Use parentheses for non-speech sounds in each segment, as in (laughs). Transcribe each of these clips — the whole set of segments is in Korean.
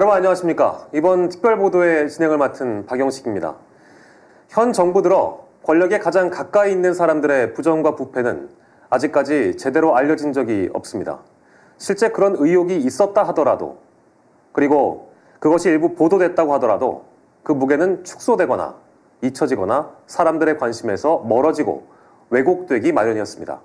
여러분 안녕하십니까. 이번 특별보도의 진행을 맡은 박영식입니다. 현 정부 들어 권력에 가장 가까이 있는 사람들의 부정과 부패는 아직까지 제대로 알려진 적이 없습니다. 실제 그런 의혹이 있었다 하더라도 그리고 그것이 일부 보도됐다고 하더라도 그 무게는 축소되거나 잊혀지거나 사람들의 관심에서 멀어지고 왜곡되기 마련이었습니다.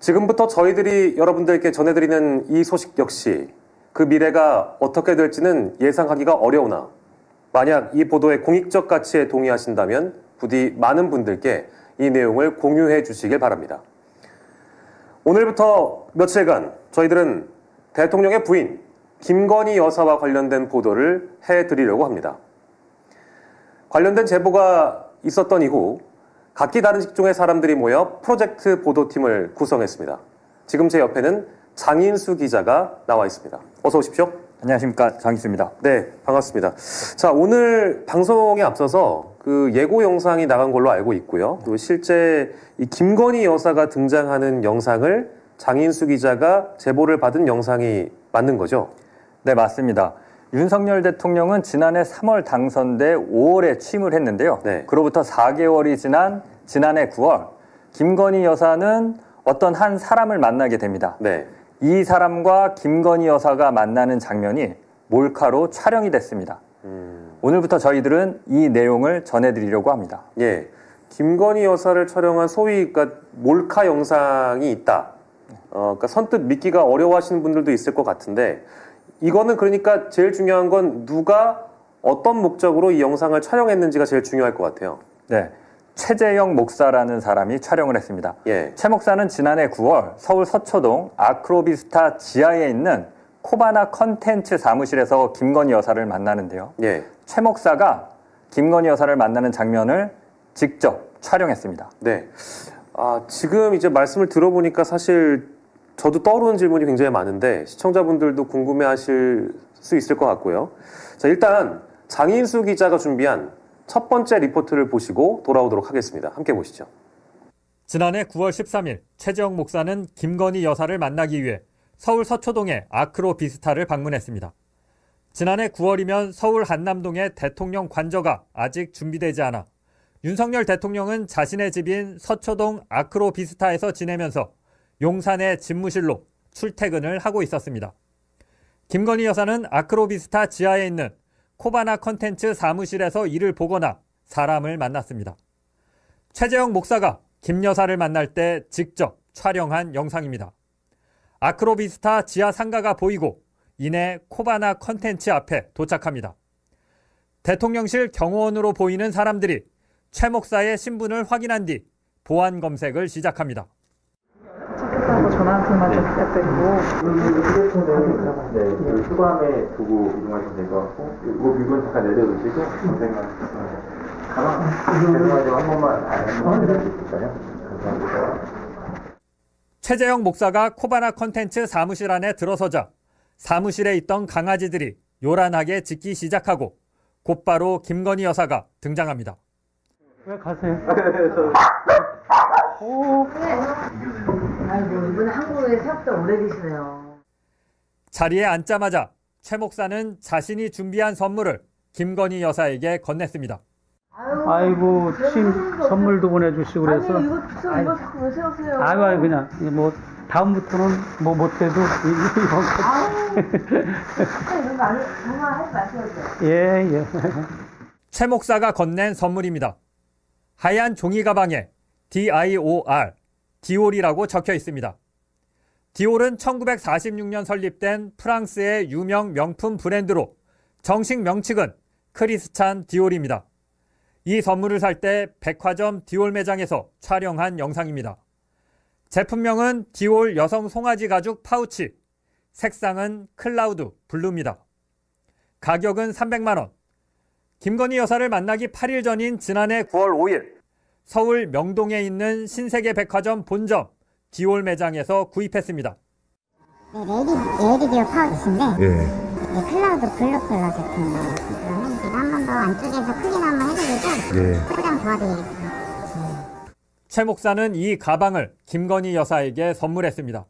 지금부터 저희들이 여러분들께 전해드리는 이 소식 역시 그 미래가 어떻게 될지는 예상하기가 어려우나 만약 이 보도의 공익적 가치에 동의하신다면 부디 많은 분들께 이 내용을 공유해 주시길 바랍니다. 오늘부터 며칠간 저희들은 대통령의 부인 김건희 여사와 관련된 보도를 해 드리려고 합니다. 관련된 제보가 있었던 이후 각기 다른 직종의 사람들이 모여 프로젝트 보도팀을 구성했습니다. 지금 제 옆에는 장인수 기자가 나와 있습니다. 어서 오십시오. 안녕하십니까 장인수입니다. 네, 반갑습니다. 자, 오늘 방송에 앞서서 그 예고 영상이 나간 걸로 알고 있고요. 또 실제 이 김건희 여사가 등장하는 영상을 장인수 기자가 제보를 받은 영상이 맞는 거죠? 네, 맞습니다. 윤석열 대통령은 지난해 3월 당선돼 5월에 취임을 했는데요. 네. 그로부터 4개월이 지난 지난해 9월 김건희 여사는 어떤 한 사람을 만나게 됩니다. 네. 이 사람과 김건희 여사가 만나는 장면이 몰카로 촬영이 됐습니다. 음. 오늘부터 저희들은 이 내용을 전해드리려고 합니다. 예. 김건희 여사를 촬영한 소위 그러니까 몰카 영상이 있다. 어, 그러니까 선뜻 믿기가 어려워하시는 분들도 있을 것 같은데 이거는 그러니까 제일 중요한 건 누가 어떤 목적으로 이 영상을 촬영했는지가 제일 중요할 것 같아요. 네. 최재영 목사라는 사람이 촬영을 했습니다. 예. 최 목사는 지난해 9월 서울 서초동 아크로비스타 지하에 있는 코바나 컨텐츠 사무실에서 김건희 여사를 만나는데요. 예. 최 목사가 김건희 여사를 만나는 장면을 직접 촬영했습니다. 네. 아, 지금 이제 말씀을 들어보니까 사실 저도 떠오르는 질문이 굉장히 많은데 시청자분들도 궁금해 하실 수 있을 것 같고요. 자, 일단 장인수 기자가 준비한 첫 번째 리포트를 보시고 돌아오도록 하겠습니다. 함께 보시죠. 지난해 9월 13일 최재형 목사는 김건희 여사를 만나기 위해 서울 서초동의 아크로 비스타를 방문했습니다. 지난해 9월이면 서울 한남동의 대통령 관저가 아직 준비되지 않아 윤석열 대통령은 자신의 집인 서초동 아크로 비스타에서 지내면서 용산의 집무실로 출퇴근을 하고 있었습니다. 김건희 여사는 아크로 비스타 지하에 있는 코바나 컨텐츠 사무실에서 일을 보거나 사람을 만났습니다. 최재형 목사가 김 여사를 만날 때 직접 촬영한 영상입니다. 아크로비스타 지하 상가가 보이고 이내 코바나 컨텐츠 앞에 도착합니다. 대통령실 경호원으로 보이는 사람들이 최 목사의 신분을 확인한 뒤 보안 검색을 시작합니다. 통만 좀 부탁드리고. 휴대폰은 네, 수감에 두고 이동하시면 될 것 같고, 이거 물건 잠깐 내려놓으시고, 선생님. 가방, 죄송하지만 한 번만 안내해 주실까요? 감사합니다. 최재형 목사가 코바나 컨텐츠 사무실 안에 들어서자 사무실에 있던 강아지들이 요란하게 짖기 시작하고 곧바로 김건희 여사가 등장합니다. 왜 가세요? (laughs) 오. 아이고 이분 한국 에 생각보다 오래 계시네요. 자리에 앉자마자 최 목사는 자신이 준비한 선물을 김건희 여사에게 건넸습니다. 아이고 침 선물도 보내주시고 그래서 아니 이거 저 이거 자꾸 왜 세우세요? 아이고 아이 그냥 뭐 다음부터는 뭐 못해도 이거 아우 이런 거안 정말 하지 마세요. 예예 예. 최 목사가 건넨 선물입니다. 하얀 종이 가방에 DIOR, 디올이라고 적혀 있습니다. 디올은 1946년 설립된 프랑스의 유명 명품 브랜드로 정식 명칭은 크리스찬 디올입니다. 이 선물을 살 때 백화점 디올 매장에서 촬영한 영상입니다. 제품명은 디올 여성 송아지 가죽 파우치, 색상은 Cloud Blue입니다. 가격은 300만원. 김건희 여사를 만나기 8일 전인 지난해 9월 5일 서울 명동에 있는 신세계 백화점 본점 디올 매장에서 구입했습니다. 네, Lady, Lady Dior 파우치인데 예. 네, Cloud Blue 컬러 제품이에요. 그러면 제가 한 번 더 안쪽에서 clean 한번 해드리고 예. 포장 도와드리겠습니다. 최 목사는 이 가방을 김건희 여사에게 선물했습니다.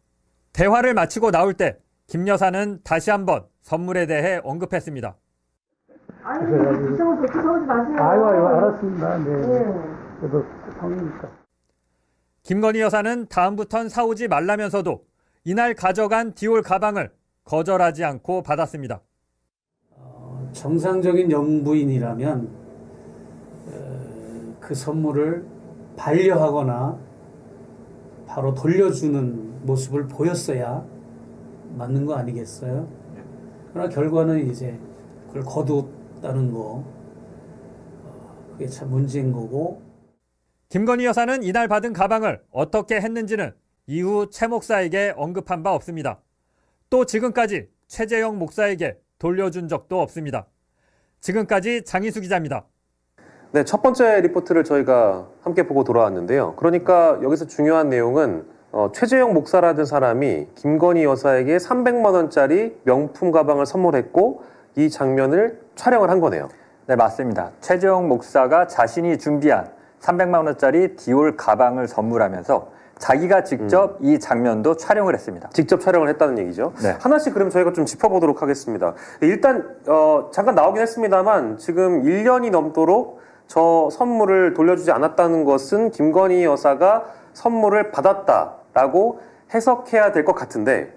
대화를 마치고 나올 때 김 여사는 다시 한번 선물에 대해 언급했습니다. 그렇게 사오지 마세요. 아유, 아유, 알았습니다. 네. 네. 그래도 성이니까. 김건희 여사는 다음부턴 사오지 말라면서도 이날 가져간 디올 가방을 거절하지 않고 받았습니다. 어, 정상적인 영부인이라면 어, 그 선물을 반려하거나 바로 돌려주는 모습을 보였어야 맞는 거 아니겠어요? 그러나 결과는 이제 그걸 거두었다는 거 어, 그게 참 문제인 거고 김건희 여사는 이날 받은 가방을 어떻게 했는지는 이후 최 목사에게 언급한 바 없습니다. 또 지금까지 최재형 목사에게 돌려준 적도 없습니다. 지금까지 장희수 기자입니다. 네, 첫 번째 리포트를 저희가 함께 보고 돌아왔는데요. 그러니까 여기서 중요한 내용은 어, 최재형 목사라는 사람이 김건희 여사에게 300만 원짜리 명품 가방을 선물했고 이 장면을 촬영을 한 거네요. 네, 맞습니다. 최재형 목사가 자신이 준비한 300만 원짜리 디올 가방을 선물하면서 자기가 직접 음. 이 장면도 촬영을 했습니다. 직접 촬영을 했다는 얘기죠. 네. 하나씩 그럼 저희가 좀 짚어보도록 하겠습니다. 일단 어, 잠깐 나오긴 했습니다만 지금 1년이 넘도록 저 선물을 돌려주지 않았다는 것은 김건희 여사가 선물을 받았다라고 해석해야 될 것 같은데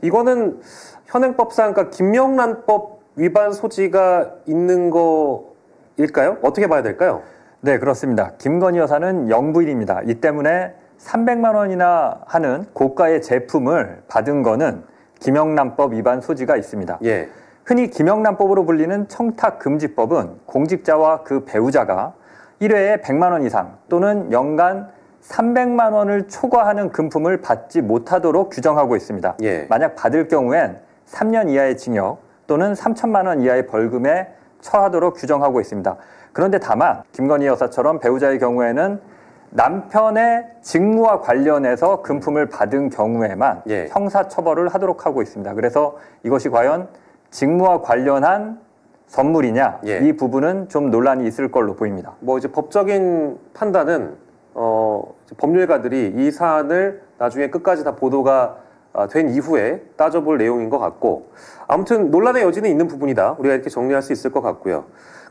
이거는 현행법상 그러니까 김영란법 위반 소지가 있는 거일까요? 어떻게 봐야 될까요? 네, 그렇습니다. 김건희 여사는 영부인입니다. 이 때문에 300만 원이나 하는 고가의 제품을 받은 거는 김영란법 위반 소지가 있습니다. 예. 흔히 김영란법으로 불리는 청탁금지법은 공직자와 그 배우자가 1회에 100만 원 이상 또는 연간 300만 원을 초과하는 금품을 받지 못하도록 규정하고 있습니다. 예. 만약 받을 경우엔 3년 이하의 징역 또는 3천만 원 이하의 벌금에 처하도록 규정하고 있습니다. 그런데 다만 김건희 여사처럼 배우자의 경우에는 남편의 직무와 관련해서 금품을 받은 경우에만 예. 형사 처벌을 하도록 하고 있습니다. 그래서 이것이 과연 직무와 관련한 선물이냐 예. 이 부분은 좀 논란이 있을 걸로 보입니다. 뭐 이제 법적인 판단은 어, 법률가들이 이 사안을 나중에 끝까지 다 보도가 아, 된 이후에 따져볼 내용인 것 같고 아무튼 논란의 여지는 있는 부분이다. 우리가 이렇게 정리할 수 있을 것 같고요.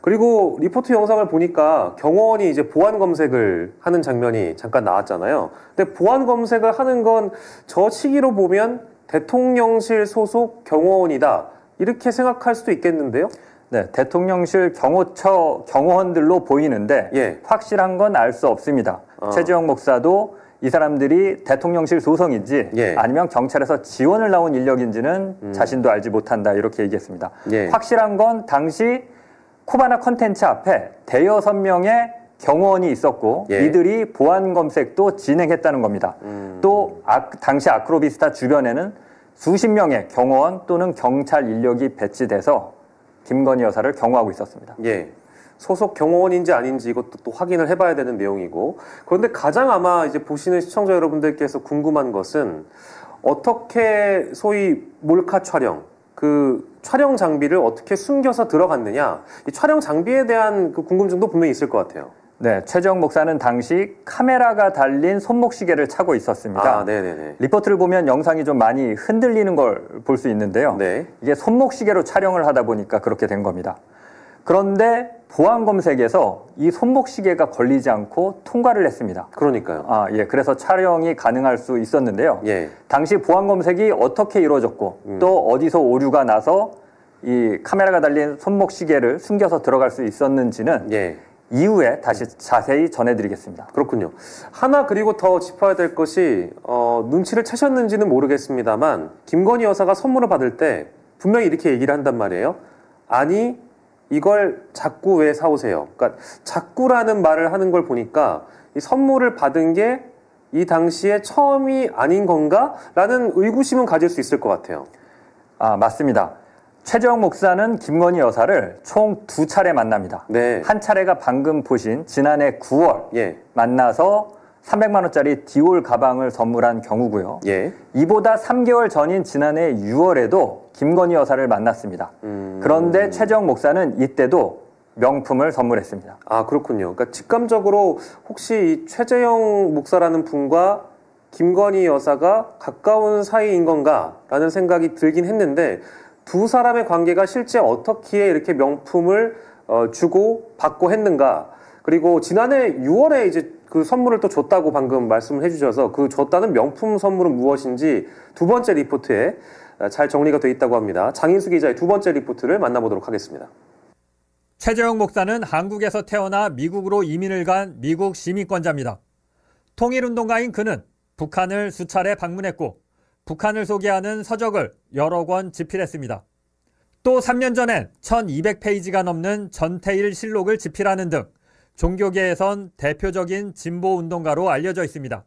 그리고 리포트 영상을 보니까 경호원이 이제 보안 검색을 하는 장면이 잠깐 나왔잖아요. 근데 보안 검색을 하는 건 저 시기로 보면 대통령실 소속 경호원이다. 이렇게 생각할 수도 있겠는데요. 네, 대통령실 경호처 경호원들로 보이는데 예. 확실한 건 알 수 없습니다. 어. 최재형 목사도 이 사람들이 대통령실 소속인지 예. 아니면 경찰에서 지원을 나온 인력인지는 음. 자신도 알지 못한다 이렇게 얘기했습니다. 예. 확실한 건 당시 코바나 컨텐츠 앞에 대여섯 명의 경호원이 있었고 예. 이들이 보안 검색도 진행했다는 겁니다. 음. 또 아, 당시 아크로비스타 주변에는 수십 명의 경호원 또는 경찰 인력이 배치돼서 김건희 여사를 경호하고 있었습니다. 예. 소속 경호원인지 아닌지 이것도 또 확인을 해봐야 되는 내용이고 그런데 가장 아마 이제 보시는 시청자 여러분들께서 궁금한 것은 어떻게 소위 몰카 촬영 그 촬영 장비를 어떻게 숨겨서 들어갔느냐 이 촬영 장비에 대한 그 궁금증도 분명히 있을 것 같아요. 네, 최정 목사는 당시 카메라가 달린 손목시계를 차고 있었습니다. 아, 네네네. 리포트를 보면 영상이 좀 많이 흔들리는 걸 볼 수 있는데요. 네. 이게 손목시계로 촬영을 하다 보니까 그렇게 된 겁니다. 그런데 보안 검색에서 이 손목 시계가 걸리지 않고 통과를 했습니다. 그러니까요. 아, 예. 그래서 촬영이 가능할 수 있었는데요. 예. 당시 보안 검색이 어떻게 이루어졌고 음. 또 어디서 오류가 나서 이 카메라가 달린 손목 시계를 숨겨서 들어갈 수 있었는지는 예. 이후에 다시 자세히 전해드리겠습니다. 그렇군요. 하나 그리고 더 짚어야 될 것이 어, 눈치를 채셨는지는 모르겠습니다만 김건희 여사가 선물을 받을 때 분명히 이렇게 얘기를 한단 말이에요. 아니 이걸 자꾸 왜 사오세요? 그러니까 자꾸라는 말을 하는 걸 보니까 이 선물을 받은 게 이 당시에 처음이 아닌 건가? 라는 의구심은 가질 수 있을 것 같아요. 아, 맞습니다. 최재형 목사는 김건희 여사를 총 두 차례 만납니다. 네. 한 차례가 방금 보신 지난해 9월 예. 만나서 300만 원짜리 디올 가방을 선물한 경우고요. 예. 이보다 3개월 전인 지난해 6월에도 김건희 여사를 만났습니다. 음... 그런데 최정 목사는 이때도 명품을 선물했습니다. 아 그렇군요. 그러니까 직감적으로 혹시 이 최재형 목사라는 분과 김건희 여사가 가까운 사이인 건가라는 생각이 들긴 했는데 두 사람의 관계가 실제 어떻게 이렇게 명품을 어, 주고 받고 했는가 그리고 지난해 6월에 이제 그 선물을 또 줬다고 방금 말씀을 해주셔서 그 줬다는 명품 선물은 무엇인지 두 번째 리포트에 잘 정리가 돼 있다고 합니다. 장인수 기자의 두 번째 리포트를 만나보도록 하겠습니다. 최재형 목사는 한국에서 태어나 미국으로 이민을 간 미국 시민권자입니다. 통일운동가인 그는 북한을 수차례 방문했고 북한을 소개하는 서적을 여러 권 집필했습니다. 또 3년 전엔 1200페이지가 넘는 전태일 실록을 집필하는 등 종교계에선 대표적인 진보 운동가로 알려져 있습니다.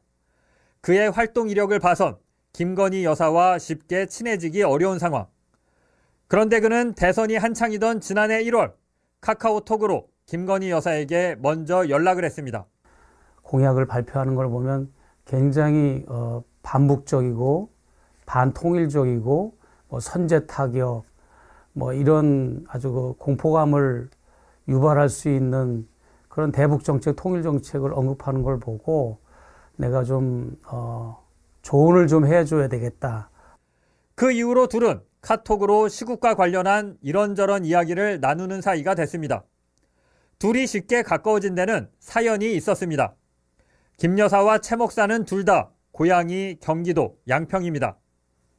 그의 활동 이력을 봐선 김건희 여사와 쉽게 친해지기 어려운 상황. 그런데 그는 대선이 한창이던 지난해 1월 카카오톡으로 김건희 여사에게 먼저 연락을 했습니다. 공약을 발표하는 걸 보면 굉장히 어, 반복적이고 반통일적이고 뭐 선제 타격 뭐 이런 아주 그 공포감을 유발할 수 있는 그런 대북 정책, 통일 정책을 언급하는 걸 보고 내가 좀 어, 조언을 좀 해줘야 되겠다. 그 이후로 둘은 카톡으로 시국과 관련한 이런저런 이야기를 나누는 사이가 됐습니다. 둘이 쉽게 가까워진 데는 사연이 있었습니다. 김 여사와 최 목사는 둘 다 고향이 경기도 양평입니다.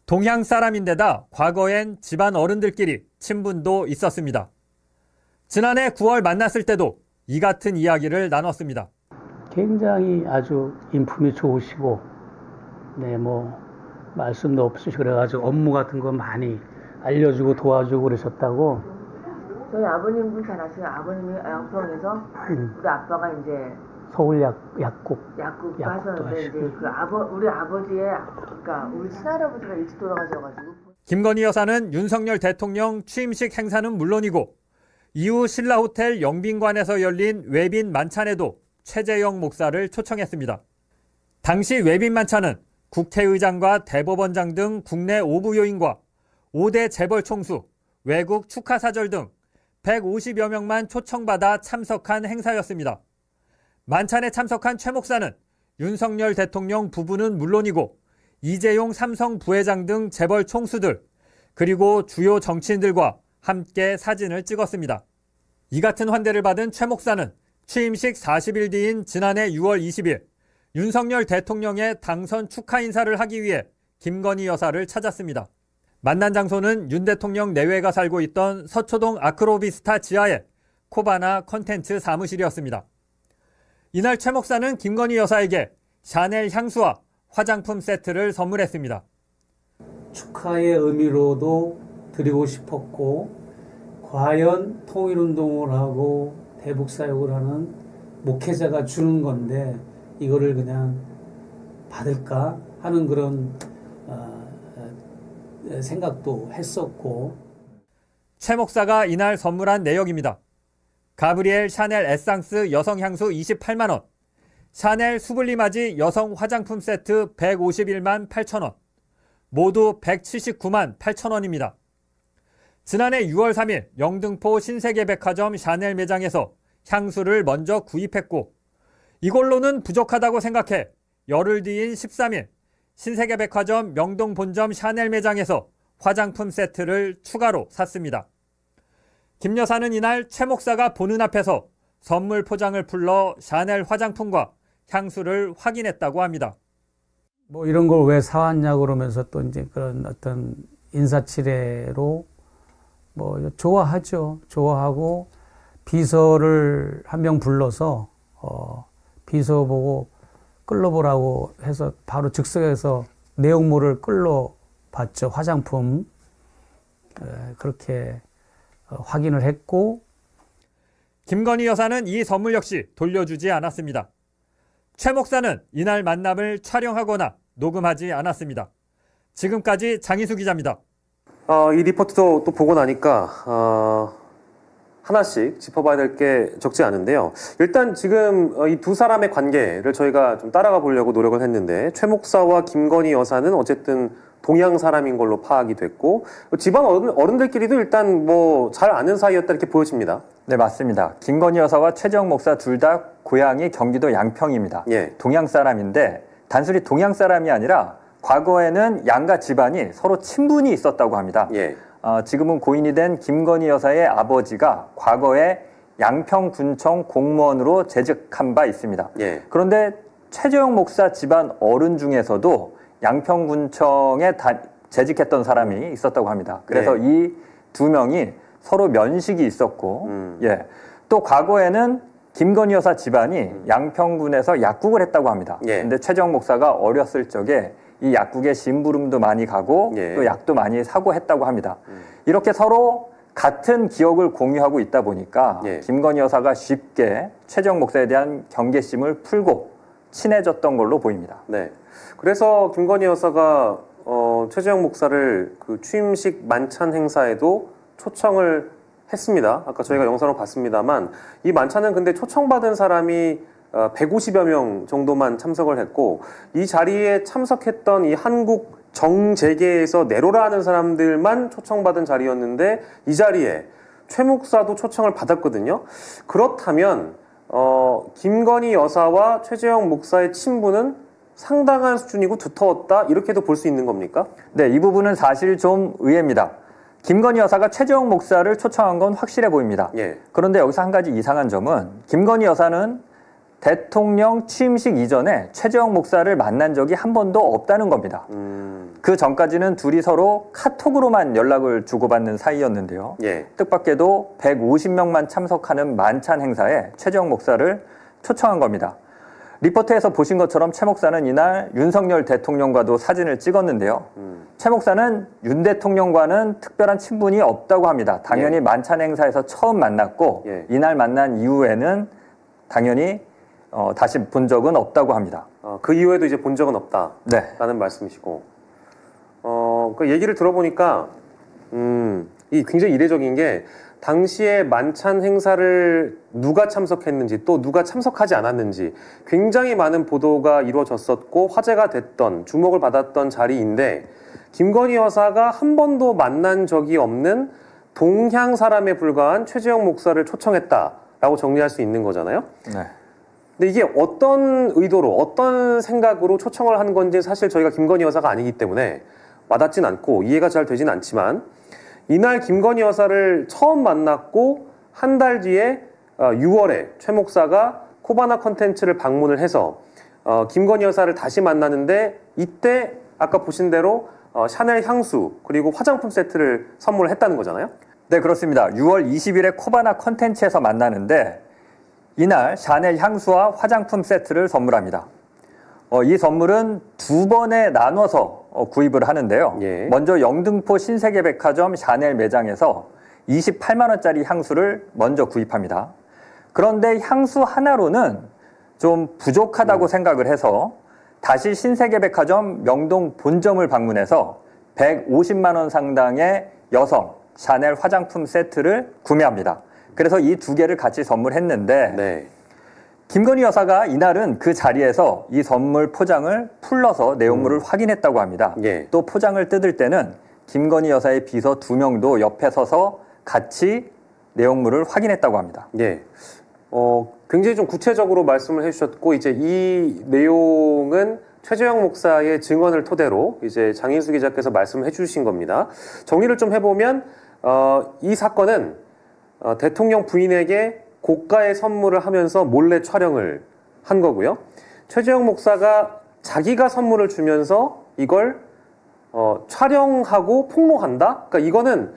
동양 사람인데다 과거엔 집안 어른들끼리 친분도 있었습니다. 지난해 9월 만났을 때도 이 같은 이야기를 나눴습니다. 굉장히 아주 인품이 좋으시고, 네, 뭐, 말씀도 없으시고, 그래가지고 업무 같은 거 많이 알려주고 도와주고 그러셨다고. 저희 아버님 분 잘 아시요 아버님이 양평에서 음. 우리 아빠가 이제 서울 약, 약국. 약국 하셨는데 이제 그 아버, 우리 아버지의, 그러니까 우리 친할아버지가 일찍 돌아가셔가지고. 김건희 여사는 윤석열 대통령 취임식 행사는 물론이고 이후 신라호텔 영빈관에서 열린 외빈 만찬에도 최재형 목사를 초청했습니다. 당시 외빈 만찬은 국회의장과 대법원장 등 국내 5부 요인과 5대 재벌 총수, 외국 축하사절 등 150여 명만 초청받아 참석한 행사였습니다. 만찬에 참석한 최 목사는 윤석열 대통령 부부는 물론이고 이재용 삼성 부회장 등 재벌 총수들 그리고 주요 정치인들과 함께 사진을 찍었습니다. 이 같은 환대를 받은 최 목사는 취임식 40일 뒤인 지난해 6월 20일 윤석열 대통령의 당선 축하 인사를 하기 위해 김건희 여사를 찾았습니다. 만난 장소는 윤 대통령 내외가 살고 있던 서초동 아크로비스타 지하의 코바나 컨텐츠 사무실이었습니다. 이날 최 목사는 김건희 여사에게 샤넬 향수와 화장품 세트를 선물했습니다. 축하의 의미로도 드리고 싶었고 과연 통일운동을 하고 대북사역을 하는 목회자가 주는 건데 이거를 그냥 받을까 하는 그런 어, 어, 생각도 했었고 최 목사가 이날 선물한 내역입니다. 가브리엘 샤넬 에상스 여성 향수 28만 원, 샤넬 수블리마지 여성 화장품 세트 151만 8천 원, 모두 179만 8천 원입니다. 지난해 6월 3일 영등포 신세계백화점 샤넬 매장에서 향수를 먼저 구입했고 이걸로는 부족하다고 생각해 열흘 뒤인 13일 신세계백화점 명동 본점 샤넬 매장에서 화장품 세트를 추가로 샀습니다. 김 여사는 이날 최 목사가 보는 앞에서 선물 포장을 풀러 샤넬 화장품과 향수를 확인했다고 합니다. 뭐 이런 걸 왜 사왔냐 그러면서 또 이제 그런 어떤 인사치레로 뭐 좋아하죠. 좋아하고 비서를 한 명 불러서 어 비서 보고 끌러보라고 해서 바로 즉석에서 내용물을 끌러 봤죠. 화장품 에, 그렇게 어, 확인을 했고 김건희 여사는 이 선물 역시 돌려주지 않았습니다. 최 목사는 이날 만남을 촬영하거나 녹음하지 않았습니다. 지금까지 장희수 기자입니다. 어, 이 리포트도 또 보고 나니까 어, 하나씩 짚어봐야 될 게 적지 않은데요. 일단 지금 어, 이두 사람의 관계를 저희가 좀 따라가 보려고 노력을 했는데 최 목사와 김건희 여사는 어쨌든 동양 사람인 걸로 파악이 됐고 집안 어른, 들끼리도 일단 뭐 잘 아는 사이였다 이렇게 보여집니다. 네 맞습니다. 김건희 여사와 최정 목사 둘 다 고향이 경기도 양평입니다. 예. 동양 사람인데 단순히 동양 사람이 아니라 과거에는 양가 집안이 서로 친분이 있었다고 합니다. 예. 어, 지금은 고인이 된 김건희 여사의 아버지가 과거에 양평군청 공무원으로 재직한 바 있습니다. 예. 그런데 최재형 목사 집안 어른 중에서도 양평군청에 다, 재직했던 사람이 있었다고 합니다. 그래서 네. 이두 명이 서로 면식이 있었고, 음. 예. 또 과거에는 김건희 여사 집안이 음. 양평군에서 약국을 했다고 합니다. 예. 근데 최정 목사가 어렸을 적에 이 약국에 심부름도 많이 가고 예. 또 약도 많이 사고 했다고 합니다. 음. 이렇게 서로 같은 기억을 공유하고 있다 보니까 예. 김건희 여사가 쉽게 최정 목사에 대한 경계심을 풀고 친해졌던 걸로 보입니다. 네. 그래서 김건희 여사가 어, 최재형 목사를 그 취임식 만찬 행사에도 초청을 했습니다. 아까 저희가 영상으로 봤습니다만 이 만찬은 근데 초청받은 사람이 150여 어, 명 정도만 참석을 했고 이 자리에 참석했던 이 한국 정재계에서 내로라 하는 사람들만 초청받은 자리였는데 이 자리에 최 목사도 초청을 받았거든요. 그렇다면 어, 김건희 여사와 최재형 목사의 친분은 상당한 수준이고 두터웠다 이렇게도 볼 수 있는 겁니까? 네, 이 부분은 사실 좀 의외입니다. 김건희 여사가 최재형 목사를 초청한 건 확실해 보입니다. 예. 그런데 여기서 한 가지 이상한 점은 김건희 여사는 대통령 취임식 이전에 최재형 목사를 만난 적이 한 번도 없다는 겁니다. 음. 그 전까지는 둘이 서로 카톡으로만 연락을 주고받는 사이였는데요. 예. 뜻밖에도 150명만 참석하는 만찬 행사에 최재형 목사를 초청한 겁니다. 리포트에서 보신 것처럼 최 목사는 이날 윤석열 대통령과도 사진을 찍었는데요. 음. 최 목사는 윤 대통령과는 특별한 친분이 없다고 합니다. 당연히 예. 만찬 행사에서 처음 만났고 예. 이날 만난 이후에는 당연히 어, 다시 본 적은 없다고 합니다. 어, 그 이후에도 이제 본 적은 없다라는 네. 말씀이시고 어, 그 얘기를 들어보니까 음, 이 굉장히 이례적인 게 당시에 만찬 행사를 누가 참석했는지 또 누가 참석하지 않았는지 굉장히 많은 보도가 이루어졌었고 화제가 됐던 주목을 받았던 자리인데 김건희 여사가 한 번도 만난 적이 없는 동향 사람에 불과한 최재형 목사를 초청했다라고 정리할 수 있는 거잖아요. 네. 근데 이게 어떤 의도로 어떤 생각으로 초청을 한 건지 사실 저희가 김건희 여사가 아니기 때문에 와닿진 않고 이해가 잘 되진 않지만 이날 김건희 여사를 처음 만났고 한 달 뒤에 6월에 어, 최 목사가 코바나 컨텐츠를 방문을 해서 어, 김건희 여사를 다시 만나는데 이때 아까 보신 대로 어, 샤넬 향수 그리고 화장품 세트를 선물을 했다는 거잖아요. 네 그렇습니다. 6월 20일에 코바나 컨텐츠에서 만나는데 이날 샤넬 향수와 화장품 세트를 선물합니다. 어, 이 선물은 두 번에 나눠서 어, 구입을 하는데요. 예. 먼저 영등포 신세계백화점 샤넬 매장에서 28만 원짜리 향수를 먼저 구입합니다. 그런데 향수 하나로는 좀 부족하다고 음. 생각을 해서 다시 신세계백화점 명동 본점을 방문해서 150만 원 상당의 여성 샤넬 화장품 세트를 구매합니다. 그래서 이 두 개를 같이 선물했는데 네. 김건희 여사가 이날은 그 자리에서 이 선물 포장을 풀러서 내용물을 음. 확인했다고 합니다. 예. 또 포장을 뜯을 때는 김건희 여사의 비서 두 명도 옆에 서서 같이 내용물을 확인했다고 합니다. 예. 어, 굉장히 좀 구체적으로 말씀을 해주셨고 이제 이 내용은 최재형 목사의 증언을 토대로 이제 장인수 기자께서 말씀을 해주신 겁니다. 정리를 좀 해보면 어, 이 사건은 어, 대통령 부인에게 고가의 선물을 하면서 몰래 촬영을 한 거고요. 최재형 목사가 자기가 선물을 주면서 이걸 어, 촬영하고 폭로한다? 그러니까 이거는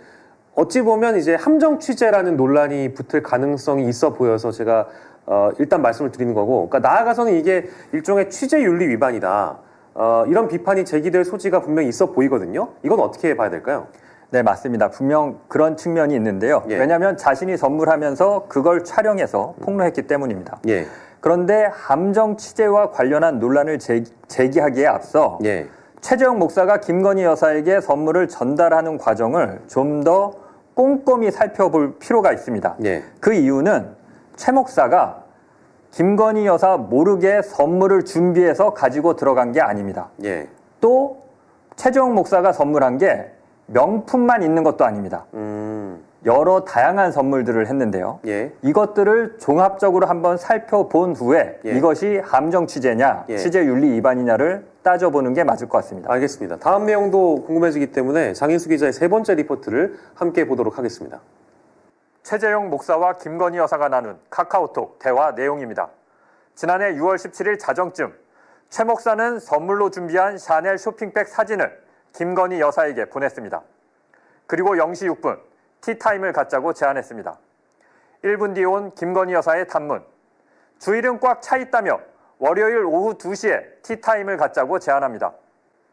어찌 보면 이제 함정 취재라는 논란이 붙을 가능성이 있어 보여서 제가 어, 일단 말씀을 드리는 거고, 그러니까 나아가서는 이게 일종의 취재 윤리 위반이다. 어, 이런 비판이 제기될 소지가 분명히 있어 보이거든요. 이건 어떻게 봐야 될까요? 네, 맞습니다. 분명 그런 측면이 있는데요. 예. 왜냐하면 자신이 선물하면서 그걸 촬영해서 폭로했기 때문입니다. 예. 그런데 함정 취재와 관련한 논란을 제기, 하기에 앞서 예. 최재형 목사가 김건희 여사에게 선물을 전달하는 과정을 좀 더 꼼꼼히 살펴볼 필요가 있습니다. 예. 그 이유는 최 목사가 김건희 여사 모르게 선물을 준비해서 가지고 들어간 게 아닙니다. 예. 또 최재형 목사가 선물한 게 명품만 있는 것도 아닙니다. 음. 여러 다양한 선물들을 했는데요. 예. 이것들을 종합적으로 한번 살펴본 후에 예. 이것이 함정 취재냐, 예. 취재 윤리 위반이냐를 따져보는 게 맞을 것 같습니다. 알겠습니다. 다음 내용도 궁금해지기 때문에 장인수 기자의 세 번째 리포트를 함께 보도록 하겠습니다. 최재용 목사와 김건희 여사가 나눈 카카오톡 대화 내용입니다. 지난해 6월 17일 자정쯤 최 목사는 선물로 준비한 샤넬 쇼핑백 사진을 김건희 여사에게 보냈습니다. 그리고 0시 6분 티타임을 갖자고 제안했습니다. 1분 뒤에 온 김건희 여사의 단문. 주일은 꽉 차 있다며 월요일 오후 2시에 티타임을 갖자고 제안합니다.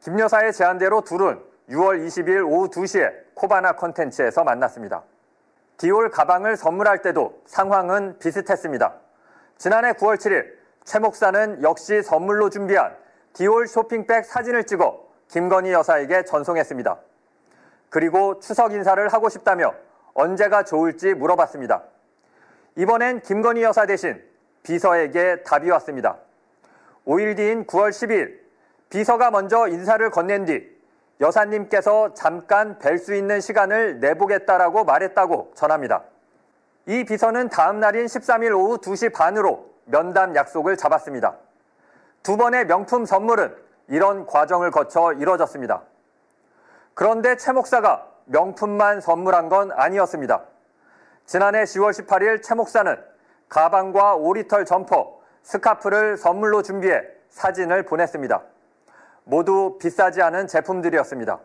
김 여사의 제안대로 둘은 6월 22일 오후 2시에 코바나 컨텐츠에서 만났습니다. 디올 가방을 선물할 때도 상황은 비슷했습니다. 지난해 9월 7일 최 목사는 역시 선물로 준비한 디올 쇼핑백 사진을 찍어 김건희 여사에게 전송했습니다. 그리고 추석 인사를 하고 싶다며 언제가 좋을지 물어봤습니다. 이번엔 김건희 여사 대신 비서에게 답이 왔습니다. 5일 뒤인 9월 10일 비서가 먼저 인사를 건넨 뒤 여사님께서 잠깐 뵐 수 있는 시간을 내보겠다라고 말했다고 전합니다. 이 비서는 다음 날인 13일 오후 2시 반으로 면담 약속을 잡았습니다. 두 번의 명품 선물은 이런 과정을 거쳐 이뤄졌습니다. 그런데 최 목사가 명품만 선물한 건 아니었습니다. 지난해 10월 18일 최 목사는 가방과 오리털 점퍼, 스카프를 선물로 준비해 사진을 보냈습니다. 모두 비싸지 않은 제품들이었습니다.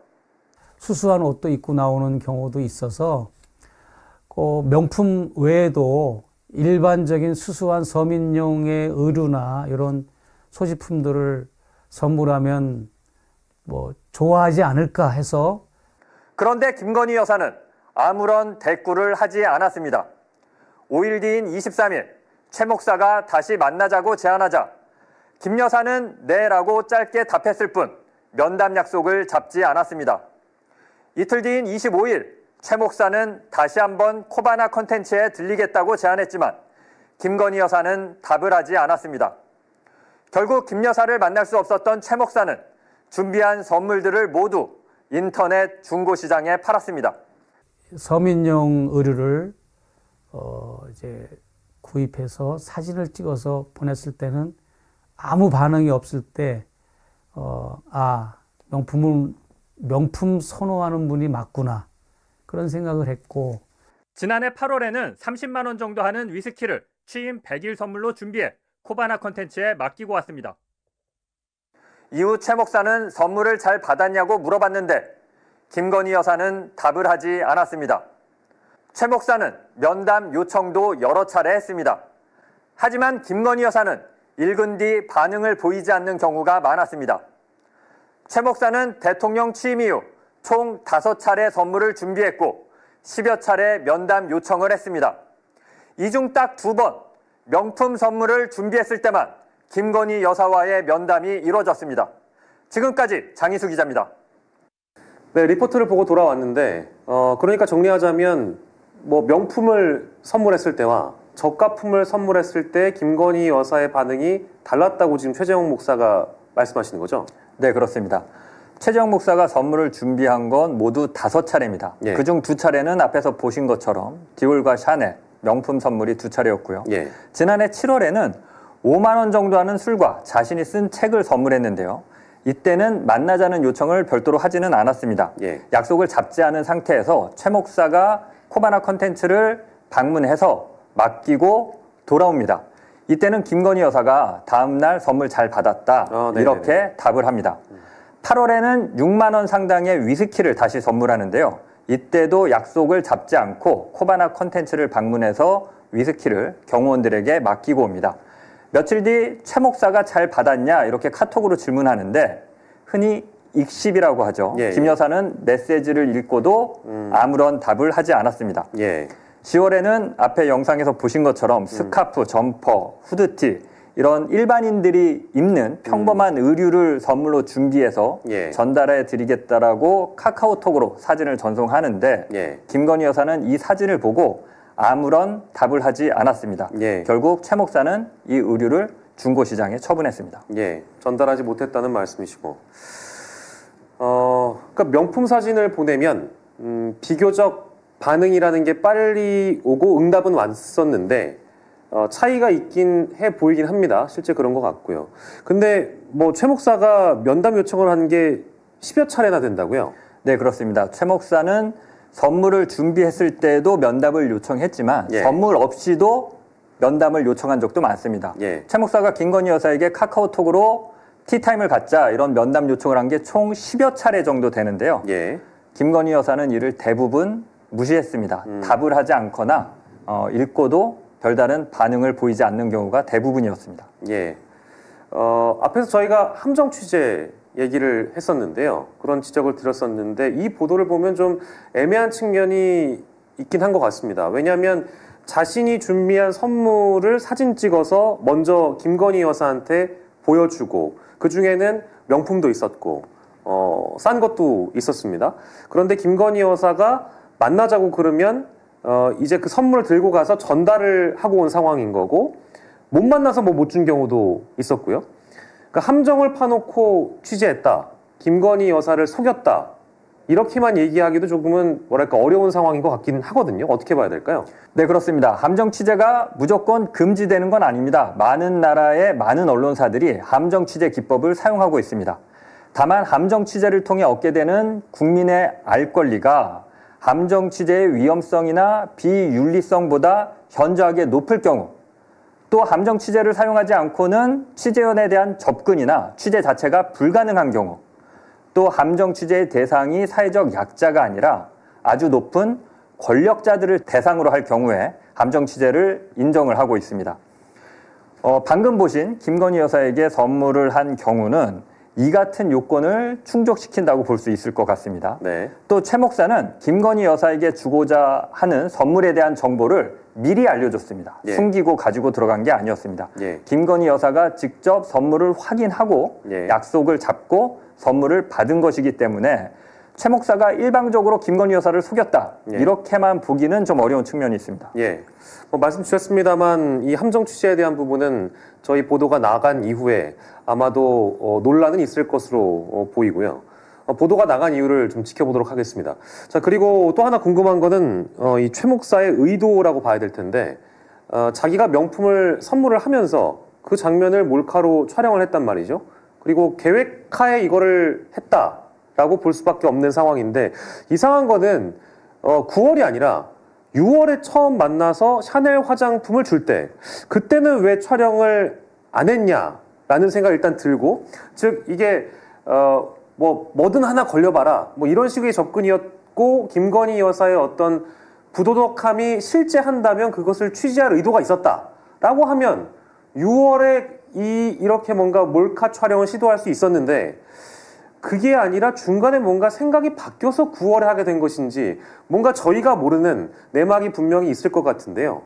수수한 옷도 입고 나오는 경우도 있어서 그 명품 외에도 일반적인 수수한 서민용의 의류나 이런 소지품들을 선물하면 뭐 좋아하지 않을까 해서 그런데 김건희 여사는 아무런 대꾸를 하지 않았습니다. 5일 뒤인 23일 최 목사가 다시 만나자고 제안하자 김 여사는 네라고 짧게 답했을 뿐 면담 약속을 잡지 않았습니다. 이틀 뒤인 25일 최 목사는 다시 한번 코바나 컨텐츠에 들리겠다고 제안했지만 김건희 여사는 답을 하지 않았습니다. 결국 김 여사를 만날 수 없었던 최 목사는 준비한 선물들을 모두 인터넷 중고시장에 팔았습니다. 서민용 의류를 어 이제 구입해서 사진을 찍어서 보냈을 때는 아무 반응이 없을 때, 어, 아, 명품을, 명품 선호하는 분이 맞구나. 그런 생각을 했고. 지난해 8월에는 30만 원 정도 하는 위스키를 취임 100일 선물로 준비해 코바나 컨텐츠에 맡기고 왔습니다. 이후 최 목사는 선물을 잘 받았냐고 물어봤는데 김건희 여사는 답을 하지 않았습니다. 최 목사는 면담 요청도 여러 차례 했습니다. 하지만 김건희 여사는 읽은 뒤 반응을 보이지 않는 경우가 많았습니다. 최 목사는 대통령 취임 이후 총 5차례 선물을 준비했고 10여 차례 면담 요청을 했습니다. 이 중 딱 두 번 명품 선물을 준비했을 때만 김건희 여사와의 면담이 이루어졌습니다. 지금까지 장희수 기자입니다. 네, 리포트를 보고 돌아왔는데, 어, 그러니까 정리하자면, 뭐, 명품을 선물했을 때와 저가품을 선물했을 때 김건희 여사의 반응이 달랐다고 지금 최재형 목사가 말씀하시는 거죠? 네, 그렇습니다. 최재형 목사가 선물을 준비한 건 모두 다섯 차례입니다. 예. 그중 두 차례는 앞에서 보신 것처럼 디올과 샤넬 명품 선물이 두 차례였고요. 예. 지난해 7월에는 5만 원 정도 하는 술과 자신이 쓴 책을 선물했는데요. 이때는 만나자는 요청을 별도로 하지는 않았습니다. 예. 약속을 잡지 않은 상태에서 최 목사가 코바나 컨텐츠를 방문해서 맡기고 돌아옵니다. 이때는 김건희 여사가 다음날 선물 잘 받았다. 어, 이렇게 답을 합니다. 8월에는 6만 원 상당의 위스키를 다시 선물하는데요. 이때도 약속을 잡지 않고 코바나 컨텐츠를 방문해서 위스키를 경호원들에게 맡기고 옵니다. 며칠 뒤 최 목사가 잘 받았냐 이렇게 카톡으로 질문하는데 흔히 읽씹이라고 하죠. 예, 김 예. 여사는 메시지를 읽고도 음. 아무런 답을 하지 않았습니다. 예. 10월에는 앞에 영상에서 보신 것처럼 음. 스카프, 점퍼, 후드티 이런 일반인들이 입는 평범한 음. 의류를 선물로 준비해서 예. 전달해 드리겠다라고 카카오톡으로 사진을 전송하는데 예. 김건희 여사는 이 사진을 보고 아무런 답을 하지 않았습니다. 예. 결국 최 목사는 이 의류를 중고시장에 처분했습니다. 예, 전달하지 못했다는 말씀이시고, 어, 그러니까 명품 사진을 보내면 음, 비교적 반응이라는 게 빨리 오고 응답은 왔었는데 어, 차이가 있긴 해 보이긴 합니다. 실제 그런 것 같고요. 근데 뭐 최 목사가 면담 요청을 한 게 10여 차례나 된다고요? 네, 그렇습니다. 최 목사는 선물을 준비했을 때도 면담을 요청했지만 예. 선물 없이도 면담을 요청한 적도 많습니다. 예. 최 목사가 김건희 여사에게 카카오톡으로 티타임을 갖자 이런 면담 요청을 한 게 총 10여 차례 정도 되는데요. 예. 김건희 여사는 이를 대부분 무시했습니다. 음. 답을 하지 않거나 어, 읽고도 별다른 반응을 보이지 않는 경우가 대부분이었습니다. 예. 어, 앞에서 저희가 함정 취재 얘기를 했었는데요. 그런 지적을 드렸었는데 이 보도를 보면 좀 애매한 측면이 있긴 한 것 같습니다. 왜냐하면 자신이 준비한 선물을 사진 찍어서 먼저 김건희 여사한테 보여주고 그 중에는 명품도 있었고 어, 싼 것도 있었습니다. 그런데 김건희 여사가 만나자고 그러면 어, 이제 그 선물을 들고 가서 전달을 하고 온 상황인 거고 못 만나서 뭐 못 준 경우도 있었고요. 그 함정을 파놓고 취재했다. 김건희 여사를 속였다. 이렇게만 얘기하기도 조금은 뭐랄까 어려운 상황인 것 같긴 하거든요. 어떻게 봐야 될까요? 네, 그렇습니다. 함정 취재가 무조건 금지되는 건 아닙니다. 많은 나라의 많은 언론사들이 함정 취재 기법을 사용하고 있습니다. 다만 함정 취재를 통해 얻게 되는 국민의 알 권리가 함정 취재의 위험성이나 비윤리성보다 현저하게 높을 경우 또 함정 취재를 사용하지 않고는 취재원에 대한 접근이나 취재 자체가 불가능한 경우 또 함정 취재의 대상이 사회적 약자가 아니라 아주 높은 권력자들을 대상으로 할 경우에 함정 취재를 인정을 하고 있습니다. 어, 방금 보신 김건희 여사에게 선물을 한 경우는 이 같은 요건을 충족시킨다고 볼 수 있을 것 같습니다. 네. 또최 목사는 김건희 여사에게 주고자 하는 선물에 대한 정보를 미리 알려줬습니다. 예. 숨기고 가지고 들어간 게 아니었습니다. 예. 김건희 여사가 직접 선물을 확인하고 예. 약속을 잡고 선물을 받은 것이기 때문에 최 목사가 일방적으로 김건희 여사를 속였다 예. 이렇게만 보기는 좀 어려운 측면이 있습니다. 예, 뭐 말씀 주셨습니다만 이 함정 취재에 대한 부분은 저희 보도가 나간 이후에 아마도 어, 논란은 있을 것으로 어, 보이고요. 어, 보도가 나간 이유를 좀 지켜보도록 하겠습니다. 자 그리고 또 하나 궁금한 거는 어, 이최 목사의 의도라고 봐야 될 텐데 어, 자기가 명품을 선물을 하면서 그 장면을 몰카로 촬영을 했단 말이죠. 그리고 계획하에 이거를 했다 라고 볼 수밖에 없는 상황인데 이상한 거는 어, 9월이 아니라 6월에 처음 만나서 샤넬 화장품을 줄 때 그때는 왜 촬영을 안 했냐라는 생각이 일단 들고 즉 이게 어, 뭐 뭐든 하나 걸려봐라 뭐 이런 식의 접근이었고 김건희 여사의 어떤 부도덕함이 실제 한다면 그것을 취재할 의도가 있었다라고 하면 6월에 이 이렇게 뭔가 몰카 촬영을 시도할 수 있었는데 그게 아니라 중간에 뭔가 생각이 바뀌어서 9월에 하게 된 것인지 뭔가 저희가 모르는 내막이 분명히 있을 것 같은데요.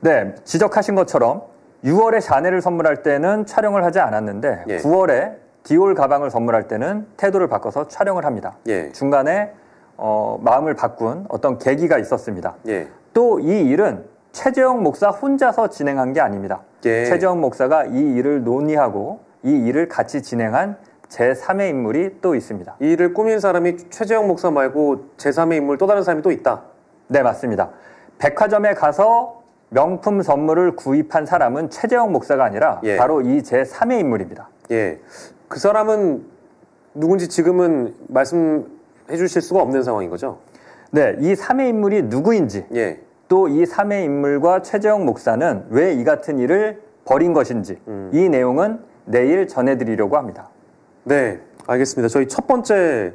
네, 지적하신 것처럼 6월에 샤넬을 선물할 때는 촬영을 하지 않았는데 예. 9월에 디올 가방을 선물할 때는 태도를 바꿔서 촬영을 합니다. 예. 중간에 어, 마음을 바꾼 어떤 계기가 있었습니다. 예. 또이 일은 최재형 목사 혼자서 진행한 게 아닙니다. 예. 최재형 목사가 이 일을 논의하고 이 일을 같이 진행한 제3의 인물이 또 있습니다. 이 일을 꾸민 사람이 최재형 목사 말고 제3의 인물 또 다른 사람이 또 있다? 네, 맞습니다. 백화점에 가서 명품 선물을 구입한 사람은 최재형 목사가 아니라 예. 바로 이 제3의 인물입니다. 예. 그 사람은 누군지 지금은 말씀해 주실 수가 없는 상황인 거죠? 네, 이 3의 인물이 누구인지 예. 또이 3의 인물과 최재형 목사는 왜 이 같은 일을 벌인 것인지 음. 이 내용은 내일 전해드리려고 합니다. 네, 알겠습니다. 저희 첫 번째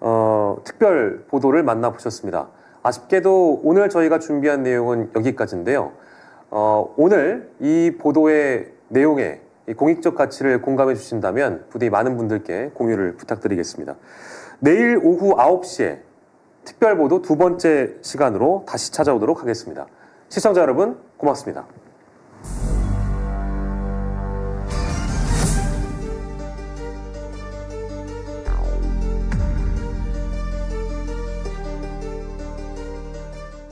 어, 특별 보도를 만나보셨습니다. 아쉽게도 오늘 저희가 준비한 내용은 여기까지인데요. 어, 오늘 이 보도의 내용에 공익적 가치를 공감해 주신다면 부디 많은 분들께 공유를 부탁드리겠습니다. 내일 오후 9시에 특별 보도 두 번째 시간으로 다시 찾아오도록 하겠습니다. 시청자 여러분 고맙습니다.